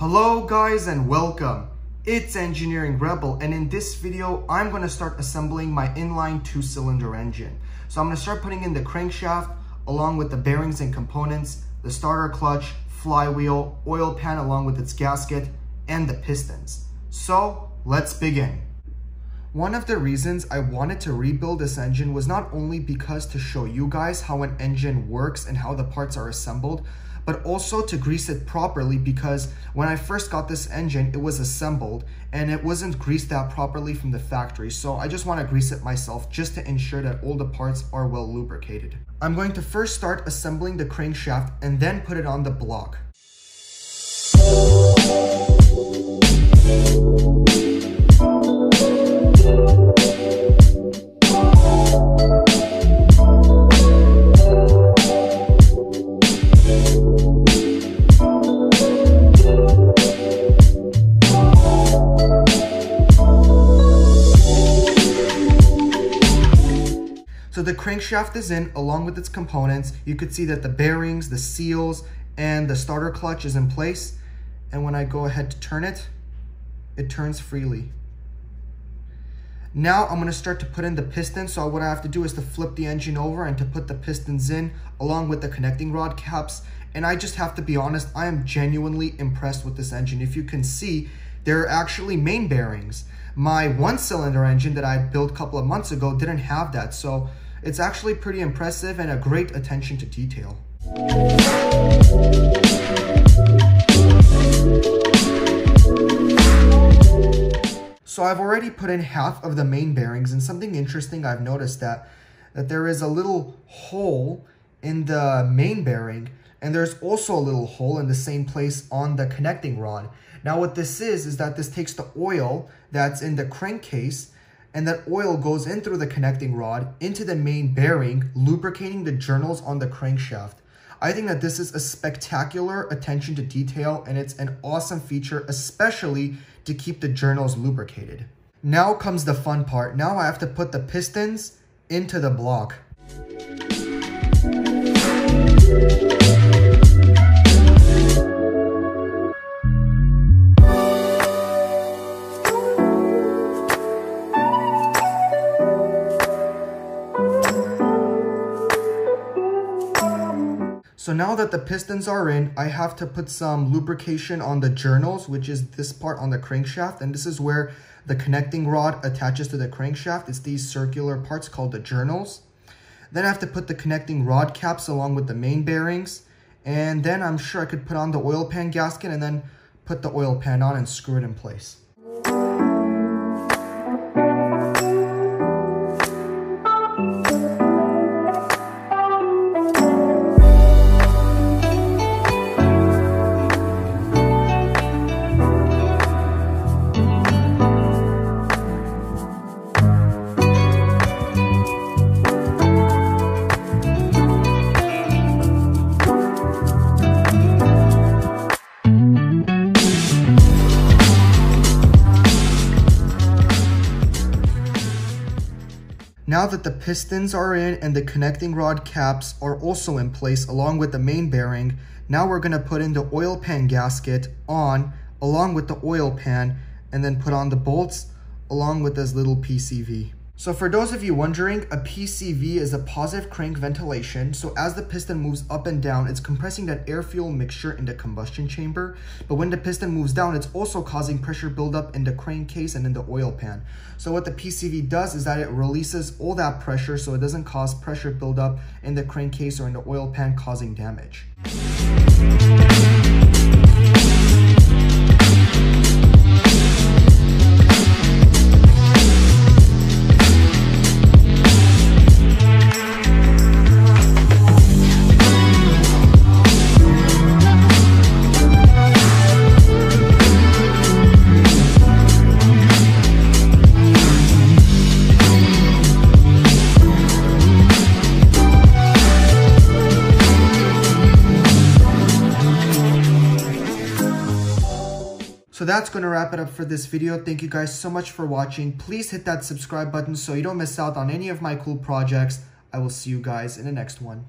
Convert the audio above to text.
Hello guys and welcome. It's Engineering Rebel and in this video I'm going to start assembling my inline two-cylinder engine. So I'm going to start putting in the crankshaft along with the bearings and components, the starter clutch, flywheel, oil pan along with its gasket, and the pistons. So let's begin. One of the reasons I wanted to rebuild this engine was not only because to show you guys how an engine works and how the parts are assembled, but also to grease it properly because when I first got this engine, it was assembled and it wasn't greased out properly from the factory. So I just want to grease it myself just to ensure that all the parts are well lubricated. I'm going to first start assembling the crankshaft and then put it on the block. So the crankshaft is in along with its components. You could see that the bearings, the seals, and the starter clutch is in place. And when I go ahead to turn it, it turns freely. Now I'm gonna start to put in the pistons. So what I have to do is to flip the engine over and to put the pistons in along with the connecting rod caps. And I just have to be honest, I am genuinely impressed with this engine. If you can see, there are actually main bearings. My one cylinder engine that I built a couple of months ago didn't have that. So it's actually pretty impressive and a great attention to detail. So I've already put in half of the main bearings and something interesting I've noticed that, that there is a little hole in the main bearing and there's also a little hole in the same place on the connecting rod. Now what this is, is that this takes the oil that's in the crankcase and that oil goes in through the connecting rod into the main bearing, lubricating the journals on the crankshaft. I think that this is a spectacular attention to detail and it's an awesome feature, especially to keep the journals lubricated. Now comes the fun part. Now I have to put the pistons into the block. So now that the pistons are in, I have to put some lubrication on the journals, which is this part on the crankshaft. And this is where the connecting rod attaches to the crankshaft. It's these circular parts called the journals. Then I have to put the connecting rod caps along with the main bearings. And then I'm sure I could put on the oil pan gasket and then put the oil pan on and screw it in place. Now that the pistons are in and the connecting rod caps are also in place along with the main bearing, now we're going to put in the oil pan gasket on along with the oil pan and then put on the bolts along with this little PCV. So for those of you wondering, a PCV is a positive crank ventilation. So as the piston moves up and down, it's compressing that air-fuel mixture in the combustion chamber. But when the piston moves down, it's also causing pressure buildup in the crankcase and in the oil pan. So what the PCV does is that it releases all that pressure so it doesn't cause pressure buildup in the crankcase or in the oil pan causing damage. So that's going to wrap it up for this video. Thank you guys so much for watching. Please hit that subscribe button so you don't miss out on any of my cool projects. I will see you guys in the next one.